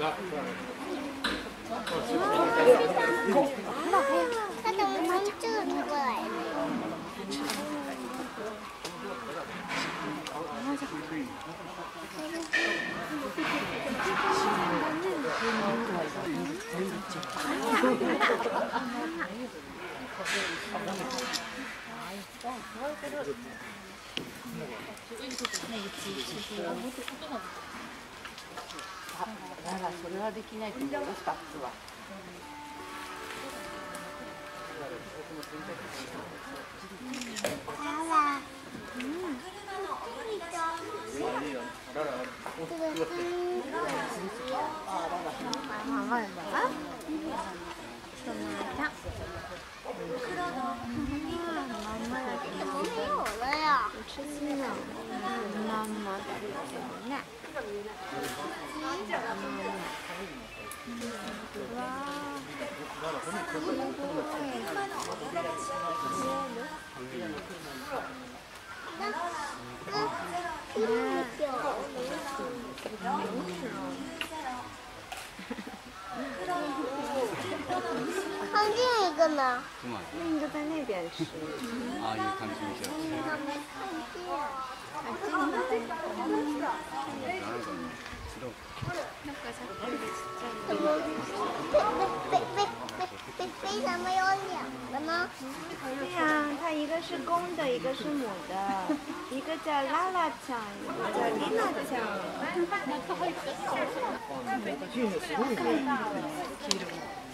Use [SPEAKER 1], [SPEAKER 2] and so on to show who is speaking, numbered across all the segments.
[SPEAKER 1] 他怎么从这里过来的？
[SPEAKER 2] だからそれはできないと思うよ2つは。
[SPEAKER 1] 爸爸，嗯，呢？
[SPEAKER 3] 另一个在那边吃。
[SPEAKER 4] ああいう感じにしちゃう。
[SPEAKER 1] 那没看见。
[SPEAKER 4] なんかね、それを
[SPEAKER 1] 怎么为为为为为为什么有两个呢？
[SPEAKER 3] 对呀、它一个是公的，一个是母的，一个叫拉拉酱，一个叫丽娜酱。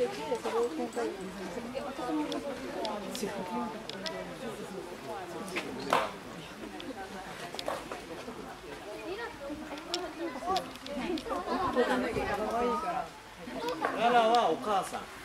[SPEAKER 5] ララはお母さん。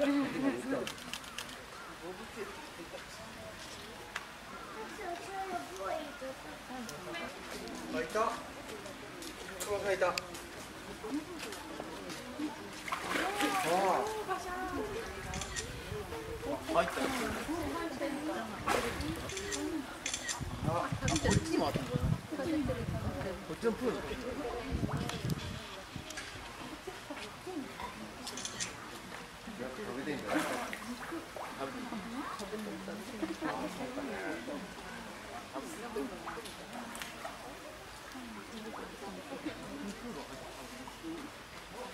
[SPEAKER 6] あいた。クマさんいた。ああ。入った。あ、こっちにもあったのかな。こっちのプール。食べていいんじゃない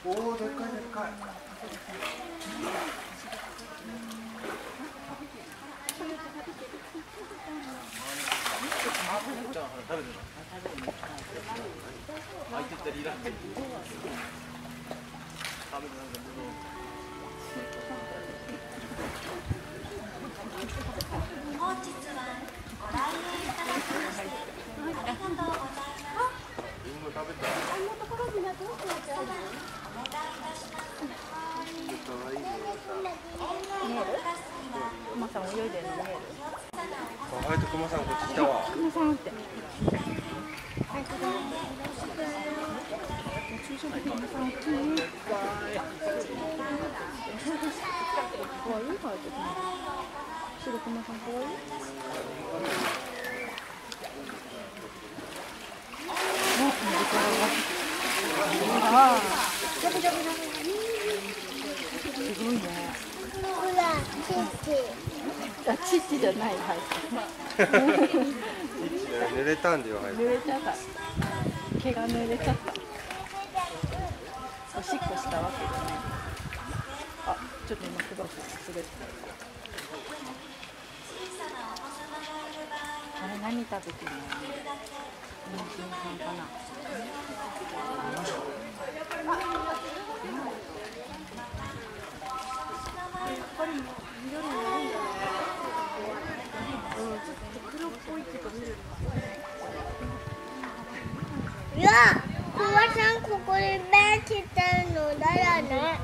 [SPEAKER 6] おお、でっかいでっかい。
[SPEAKER 5] 食べてみ入ってったリラ。食べてなんか
[SPEAKER 7] 本日はご来園いただきましてありがとうございます。
[SPEAKER 6] リンゴ食べた。
[SPEAKER 7] お願いいたします。
[SPEAKER 6] 可愛いね。
[SPEAKER 3] クマさん泳いでるの見える
[SPEAKER 6] あ、あいとクマさんこっち来たわ。
[SPEAKER 3] クマさんって。かわいいかわいい。白クマさんかわいい。ああ、ジャブジャブジャブ。すごいね。
[SPEAKER 1] 不然谢谢。
[SPEAKER 3] あ、チッチじゃない、はい。
[SPEAKER 6] 濡れたんだよ、はい。
[SPEAKER 3] 濡れちゃった。毛が濡れちゃった。おしっこしたわけじゃない。あ、ちょっと今、工藤さん、滑った。
[SPEAKER 7] 小さなお子
[SPEAKER 3] 何食べてるの人参さんかな
[SPEAKER 1] さんここでベンチってるのだね。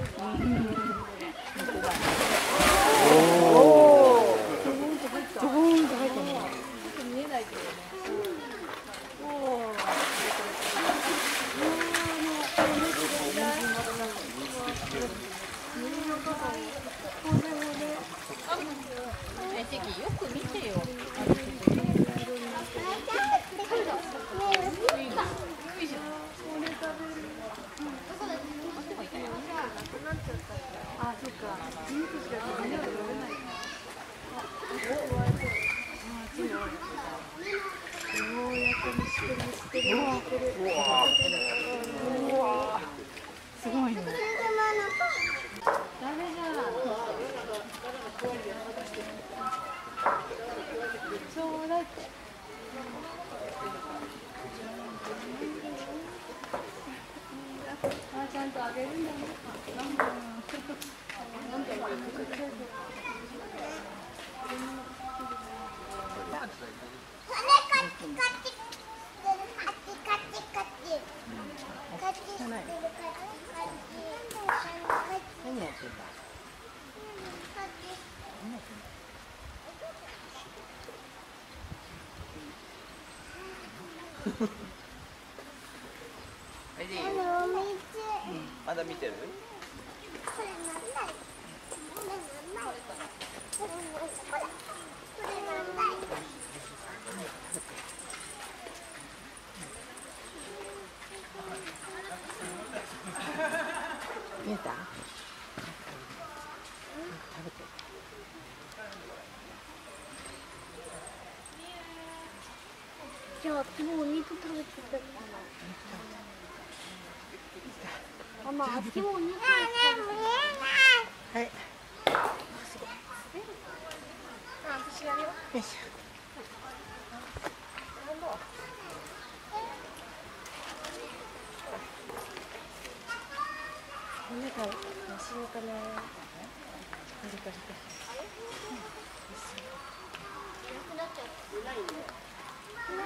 [SPEAKER 3] えてきよく見てよすごいねそうだってあちゃんとあげるんだね
[SPEAKER 1] カチカチカチカチカチカチしてるカチカチ
[SPEAKER 3] 何やってんだ
[SPEAKER 5] はいでまだ見てる？
[SPEAKER 1] これなんだいこれなんだいこれなんだいこれなんだい
[SPEAKER 3] 見えた？食べて。
[SPEAKER 1] じゃあもうお肉食べてたかなママあっちもお肉
[SPEAKER 3] はい。
[SPEAKER 1] あ私やるよ
[SPEAKER 3] よい。しょお腹しようかなパリパリパ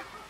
[SPEAKER 3] リ